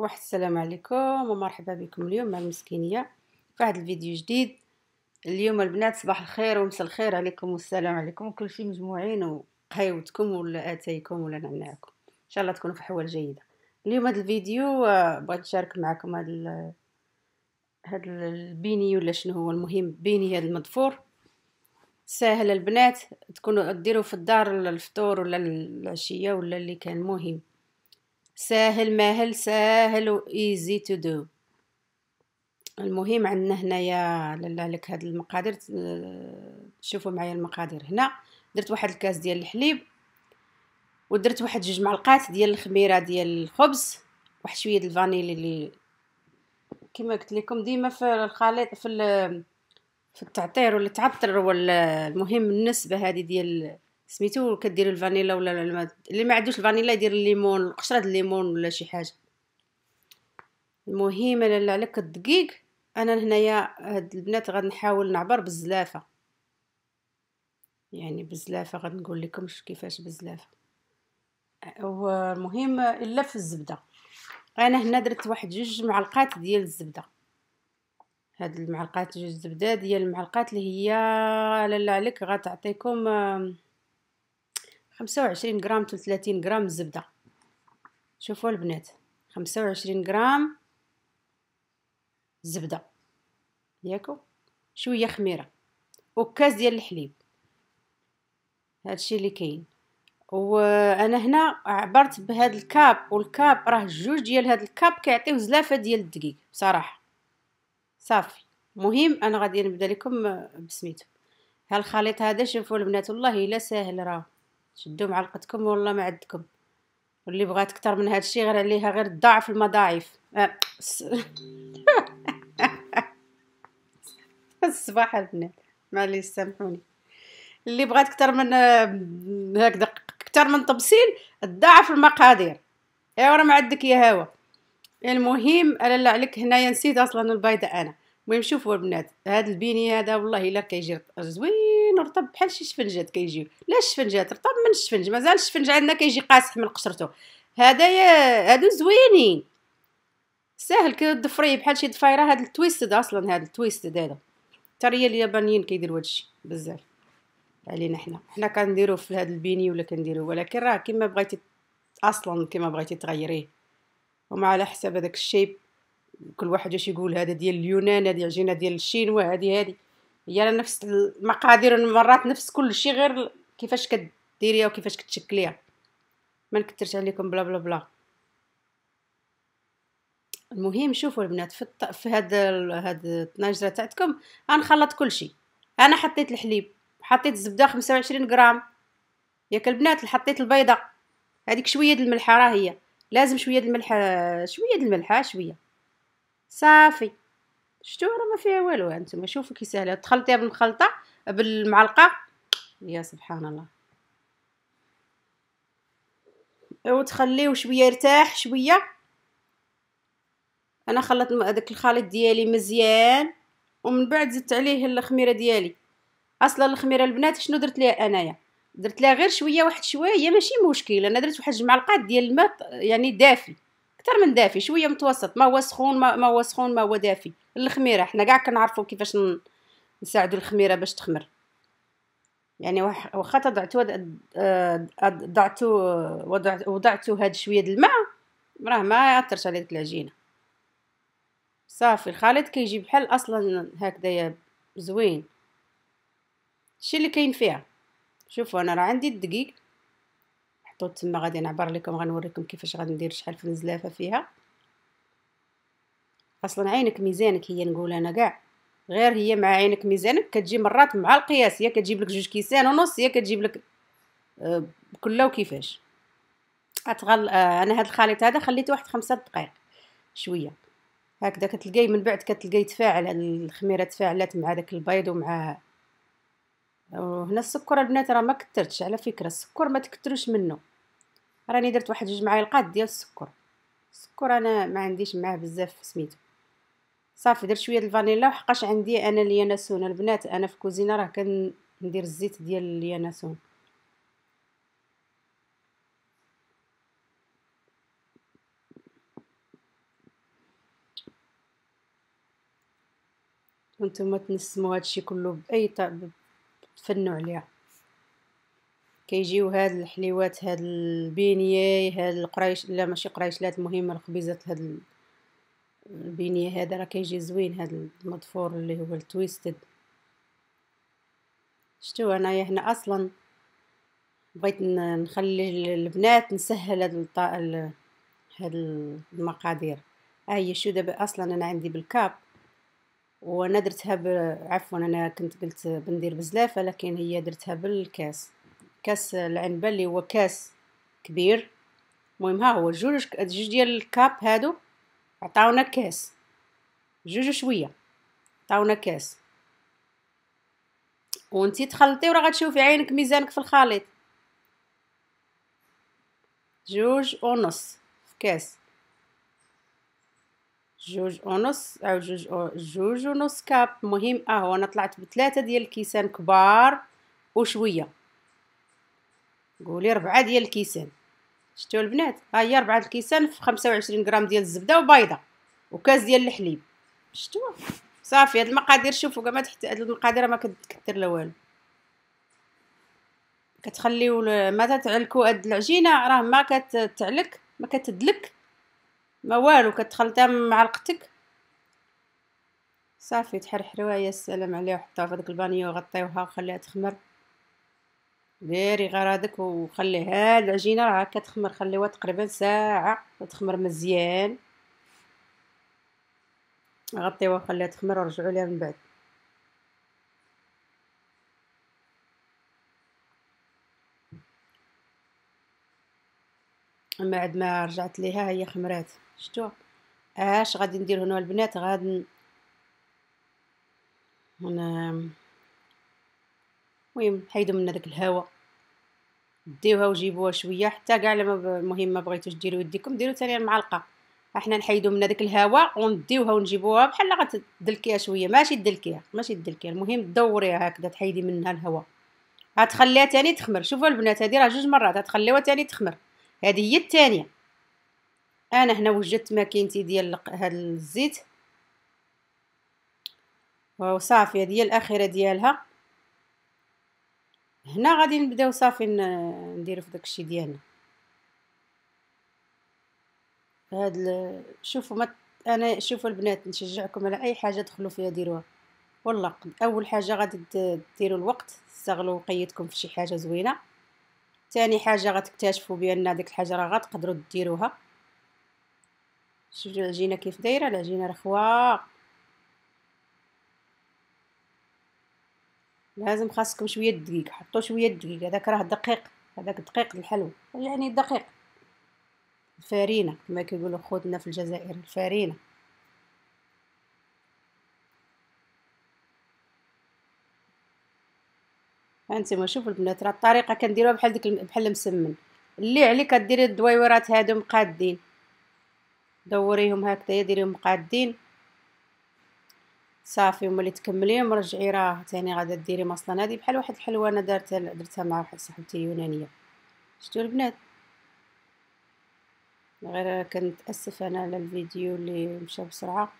واحد السلام عليكم ومرحبا بكم اليوم مع المسكينية في واحد الفيديو جديد. اليوم البنات صباح الخير ومساء الخير عليكم والسلام عليكم كل شيء مجموعين وقهيوتكم ولا اتايكم ولا نعناعكم. إن شاء الله تكونوا في حوال جيدة. اليوم هذا الفيديو آه، بغيت نشارك معكم هذا هذا البيني ولا شنو هو المهم. بيني هذا المضفور. ساهل البنات تكونوا ديروا في الدار الفطور ولا العشية ولا اللي كان مهم. ساهل ماهل ساهل و easy to do المهم عندنا هنايا لك هاد المقادير شوفوا معايا المقادير هنا. درت واحد الكاس ديال الحليب ودرت واحد جوج معلقات ديال الخميرة ديال الخبز واحد شوية د الفانيلي اللي كما قلت لكم ديما في الخليط في في التعطير ولا تعطر ولا المهم النسبة هذه ديال سميتو كديروا الفانيلا ولا اللي ما عندوش الفانيلا يدير الليمون قشرة الليمون ولا شي حاجة. المهم لالا عليك الدقيق أنا هنايا هاد البنات غنحاول نعبر بالزلافة. يعني بزلافه غنقول لكم كيفاش بزلافه المهم إلا في الزبدة. أنا هنا درت واحد جوج معلقات ديال الزبدة. هاد المعلقات جوج زبدة ديال المعلقات اللي هي لالا عليك غتعطيكم خمسة وعشرين غرام ثلاثين غرام زبدة. شوفوا البنات خمسة وعشرين غرام زبدة. ياكو؟ شوية خميرة. وكاس ديال الحليب. هادشي اللي كاين. وأنا هنا عبرت بهاد الكاب والكاب راه جوج ديال هاد الكاب كيعطيو زلافة ديال الدقيق بصراحة. صافي. مهم أنا غادي نبدأ لكم بسميتو. هالخليط هذا شوفوا البنات والله إلا ساهل راه. شدوا معلقتكم والله ما عندكم. واللي بغات أكثر من هذا الشيء غير عليها غير ضعف المضاعف. آه، الصباح البنات معليش سامحوني. اللي بغات أكثر من هكذا أكثر من تبصيل ضعف المقادير. ايوا راه ما عندك يا هوا. المهم أنا لا عليك هنايا نسيت أصلا البيضة أنا. المهم شوفوا البنات هذا ال beignet هذا والله إلا كيجي زوين رطب بحال شي شفنجات كيجيو. لا الشفنجات رطب من الشفنج. مازال الشفنج عندنا كيجي قاصح من قشرته هذايا هادو زوينين. ساهل كضفريه بحال شي ضفيره هاد ال twisted أصلا هاد ال twisted هذا. حتى اليابانيين كيديروا هادشي بزاف. علينا حنا. حنا كنديرو في هاد ال beignet ولا كنديرو. ولكن راه كيما بغيتي أصلا كيما بغيتي تغيريه. وما على حسب هذاك الشيب. كل واحد واش يقول هذا ديال اليونان هذه عجينة ديال الشينوا هذه هذه. هي نفس المقادير مرات نفس كل شيء غير كيفاش كديريها وكيفاش كتشكليها. ما نكثرش عليكم بلا بلا بلا. المهم شوفوا البنات في الط... في هاد ال... هاد الطناجرة تاعتكم غنخلط كل شيء. أنا حطيت الحليب حطيت الزبدة 25 غرام. ياك البنات حطيت البيضة هذيك شوية د الملحة راه هي. لازم شوية د الملح شوية د الملحة شوية. صافي. شتو راه ما فيها والو هانتوما. شوفوا كي سهله تخلطيها بالمخلطة بالمعلقة. يا سبحان الله. وتخليوه شوية يرتاح شوية. أنا خلطت هذاك الخليط ديالي مزيان. ومن بعد زدت عليه الخميرة ديالي. أصلا الخميرة البنات شنو درت ليها أنايا؟ درت لها غير شوية واحد شوية ماشي مشكل أنا درت واحد المعلقات ديال الماء يعني دافي. أكثر من دافي شوية متوسط. ما هو سخون ما هو سخون ما هو دافي. الخميرة حنا كاع كنعرفوا كيفاش نساعدوا الخميرة باش تخمر. يعني واخا تضعتو ضعتو وضعتو هاد شوية د الماء راه ما يأثرش على ديك العجينة. صافي الخليط كيجي بحال أصلا هكذايا زوين الشيء اللي كاين فيها. شوفوا أنا راه عندي الدقيق. حطوه تما غادي نعبر لكم غنوريكم كيفاش غادي ندير شحال في الزلافة فيها. أصلا عينك ميزانك هي نقول أنا كاع غير هي مع عينك ميزانك كتجي مرات مع القياس هي كتجيب لك جوج كيسان ونص هي كتجيب لك آه كله وكيفاش. أتغل آه أنا هاد الخليط هذا خليته واحد خمسة دقائق شوية. هكذا كتلقاي من بعد كتلقاي تفاعل الخميرة تفاعلات مع داك البيض ومع وهنا السكر البنات راه ما كثرتش على فكرة السكر ما تكثروش منه. راني درت واحد جوج معالق ديال السكر. السكر أنا ما عنديش معاه بزاف سميتو. صافي درت شوية الفانيلا وحقاش عندي أنا اليانسون البنات أنا في الكوزينه راه كندير الزيت ديال اليانسون وأنتم تنسموا هادشي كله بأي طريقه تفنوا عليها. كيجيو هاد الحليوات هاد ال beignet هاد القريش لا ماشي قريش لا المهم الخبيزات هاد ال beignet هذا راه كيجي زوين هاد المضفور اللي هو ال twisted. شتو انايا هنا أصلا بغيت نخلي البنات نسهل هاد الط... هاد المقادير. ها هي شو دابا أصلا أنا عندي بالكاب وأنا درتها ب... عفوا أنا كنت قلت بندير بزلافه لكن هي درتها بالكاس. كاس العنبة اللي هو كاس كبير. المهم ها هو جوج جوج ديال الكاب هادو عطاونا كاس. جوج شوية. عطاونا كاس. وانتي تخلطي وراه غتشوفي عينك ميزانك في الخليط. جوج ونص في كاس. جوج ونص أو جوج جوج ونص كاب. مهم اهو أنا طلعت بثلاثة ديال الكيسان كبار وشوية. قولي ربعة ديال الكيسان. شتو البنات؟ ها هي ربعة الكيسان في خمسة وعشرين غرام ديال الزبدة وبيضة وكاس ديال الحليب. شتو صافي هاد المقادير شوفوا كاع ما تحت هاد المقادير ما كتكثر لا والو. كتخليو ما تتعلكو هاد العجينة راه ما كتعلك ما كتدلك. ما والو كتخلطها معلقتك صافي تحرحروها يا سلام عليها وحطوها في داك البانيو وغطيوها وخليها تخمر. ديري هذاك وخلي هاد العجينه راه كتخمر خليوها تقريبا ساعة وتخمر مزيان. غطيوها وخليها تخمر ورجعوا ليها من بعد. من بعد ما رجعت ليها هي خمرات. شتو آش غادي ندير هنا البنات غادي هنا المهم حيدوا من داك الهواء ديوها وجيبوها شوية حتى كاع المهم ما بغيتوش ديروا يديكم ديروا ثاني المعلقة. إحنا نحيدوا من داك الهواء ونديوها ونجيبوها بحال غتدلكيها شوية. ماشي تدلكيها ماشي تدلكيها المهم دوريها هكذا تحيدي منها الهواء غتخليها تاني تخمر. شوفوا البنات هذه راه جوج مرات غتخليوها تاني تخمر. هذه هي الثانية أنا هنا وجدت ماكينتي ديال هذا الزيت. وصافي هذه هي الأخيرة ديالها. هنا غادي نبداو صافي نديرو في داكشي ديالنا. هاد ال... شوفوا ما أنا شوفوا البنات نشجعكم على أي حاجة تدخلوا فيها ديروها. والله أول حاجة غادي ديروا الوقت تستغلوا وقيتكم في شي حاجة زوينة. ثاني حاجة غتكتشفوا بأن ديك الحاجة راه غتقدروا ديروها. شوفوا العجينة كيف دايرة العجينة رخوه لازم خاصكم شوية دقيق حطوا شوية دقيق هذاك راه دقيق هذاك دقيق الحلو. يعني دقيق. الفارينة كما كيقولوا خوتنا في الجزائر الفارينة. هانتوما شوفوا البنات راه الطريقة كنديروها بحال ديك بحال المسمن. اللي عليك كديري الدويورات هادو مقادين. دوريهم هكذا ديريهم مقادين. صافي وملي تكمليهم رجعي راه تاني غادا ديري مصلان هادي بحال واحد الحلوة أنا دارتها درتها مع واحد صاحبتي يونانيه شفتوا البنات غير كنتأسف أنا على الفيديو اللي مشى بسرعة.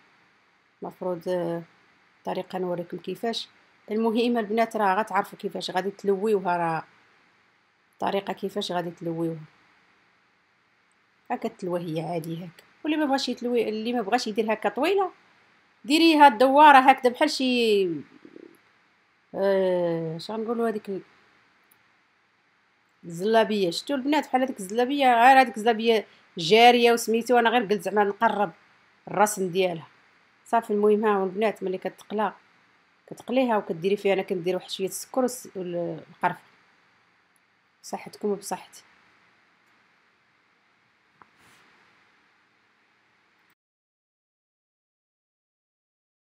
مفروض الطريقة نوريكم كيفاش. المهم البنات راه غتعرفوا كيفاش غادي تلويوها راه الطريقة كيفاش غادي تلويوها. هكا تلوى هي عادي هكا. واللي ما بغاش يتلوي اللي ما بغاش يدير هكا طويلة ديريها الدواره هكذا بحال شي آه غنقولوا هذيك الزلابية؟ شفتوا البنات بحال هذيك الزلابية؟ غير هذيك الزلابية جارية وسميتو أنا غير قلت زعما نقرب الرسم ديالها. صافي المهم ها البنات ملي كتقلا كتقليها وكديري فيها أنا كندير واحد شوية السكر والقرفه صحتكم وبصحتي.